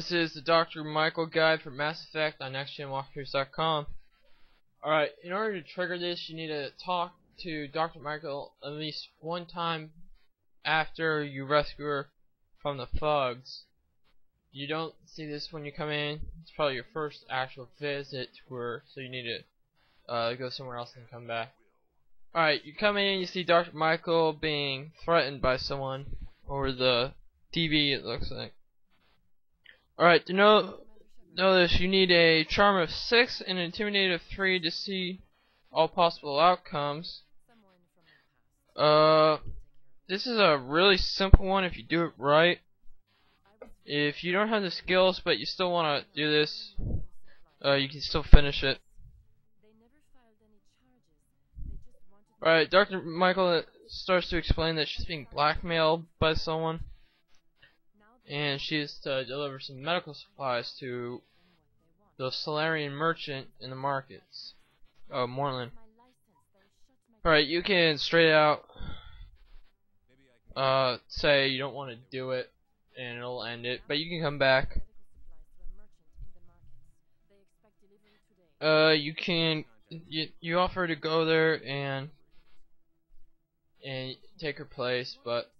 This is the Dr. Michael guide for Mass Effect on NextGenWalkthroughs.com. Alright, in order to trigger this, you need to talk to Dr. Michael at least one time after you rescue her from the thugs. You don't see this when you come in. It's probably your first actual visit to her, so you need to uh, go somewhere else and come back. Alright, you come in, you see Dr. Michael being threatened by someone over the TV, it looks like. Alright, to know, know this, you need a charm of 6 and an intimidate of 3 to see all possible outcomes. Uh, this is a really simple one if you do it right. If you don't have the skills but you still want to do this, uh, you can still finish it. Alright, Dr. Michael starts to explain that she's being blackmailed by someone and she is to deliver some medical supplies to the Salarian merchant in the markets. Oh, Morlan. Alright, you can straight out uh, say you don't want to do it and it'll end it, but you can come back. Uh, you can you, you offer to go there and and take her place, but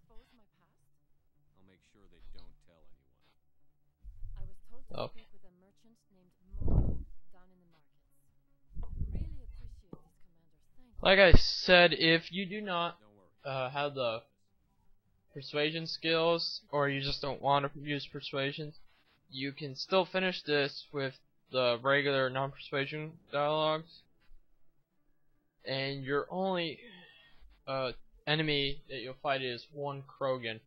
Oh. Like I said, if you do not uh, have the persuasion skills, or you just don't want to use persuasion, you can still finish this with the regular non-persuasion dialogues. And your only uh, enemy that you'll fight is one Krogan.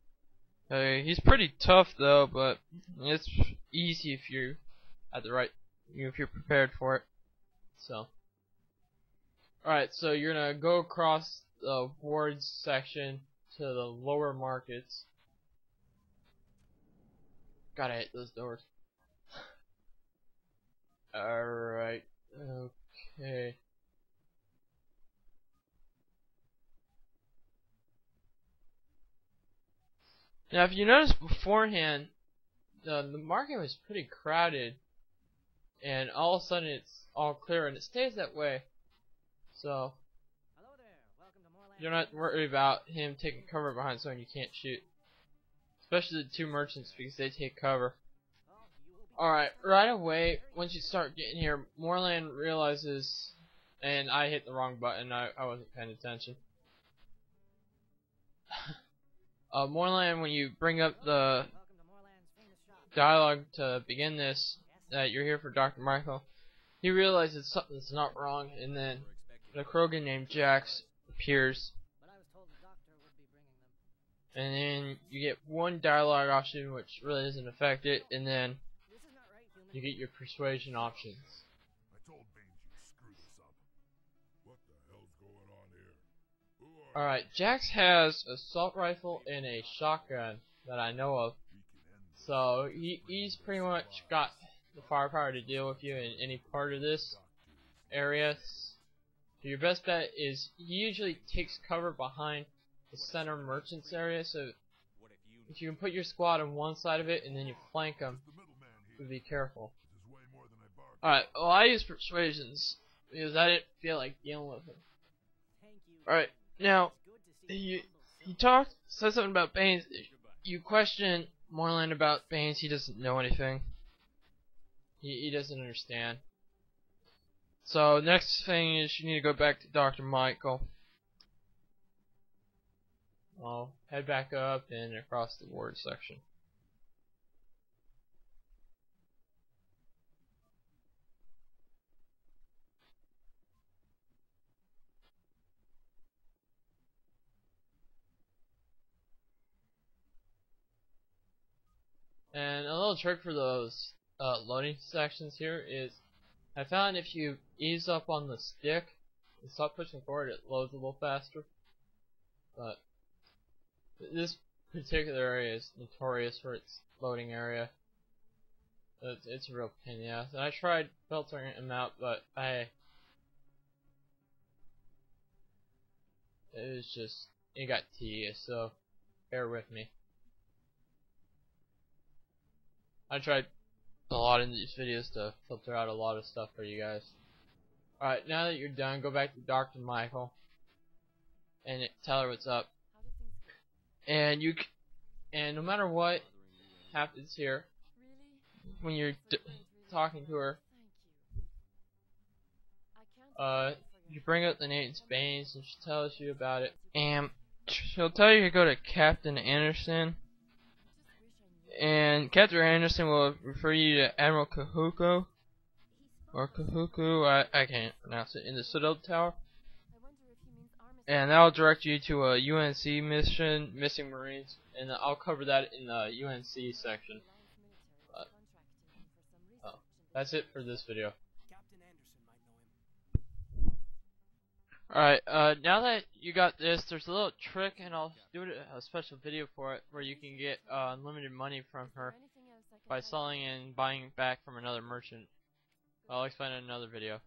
Uh, he's pretty tough though, but it's easy if you're at the right, if you're prepared for it. So, alright, so you're gonna go across the wards section to the lower markets. Gotta hit those doors. Alright, okay. Now, if you notice beforehand, the the market was pretty crowded, and all of a sudden it's all clear, and it stays that way. So you're not worried about him taking cover behind someone you can't shoot, especially the two merchants because they take cover. Alright, right away, once you start getting here, Morlan realizes, and I hit the wrong button, I, I wasn't paying attention. Uh, Morlan, when you bring up the dialogue to begin this, that you're here for Dr. Michael, he realizes something's not wrong, and then the Krogan named Jax appears. And then you get one dialogue option which really doesn't affect it, and then you get your persuasion options. Alright, Jax has assault rifle and a shotgun that I know of. So he, he's pretty much got the firepower to deal with you in any part of this area. So your best bet is he usually takes cover behind the center merchants area. So if you can put your squad on one side of it and then you flank them, be careful. Alright, well I use persuasions because I didn't feel like dealing with him. Alright, now, you he talked said something about Baines. You question Morlan about Baines. He doesn't know anything. He he doesn't understand. So next thing is you need to go back to Dr. Michael. I'll head back up and across the ward section. And a little trick for those uh, loading sections here is I found if you ease up on the stick and stop pushing forward, it loads a little faster. But this particular area is notorious for its loading area. It's, it's a real pain ass. And I tried filtering them out, but I it was just it got tedious. So bear with me. I tried a lot in these videos to filter out a lot of stuff for you guys. Alright, now that you're done, go back to Dr. Michael and it, tell her what's up. And you, and no matter what happens here, when you're talking to her, uh, you bring up the Nathan's Banes and she tells you about it, and she'll tell you to go to Captain Anderson, and Captain Anderson will refer you to Admiral Kahuko, or Kahuku, I, I can't pronounce it, in the Citadel Tower, and that'll direct you to a UNC mission, Missing Marines, and I'll cover that in the UNC section. But, oh, that's it for this video. Captain Anderson might know him. Alright, uh, now that you got this, there's a little trick, and I'll do it- a special video for it, where you can get uh, unlimited money from her by selling and buying back from another merchant. I'll explain in another video.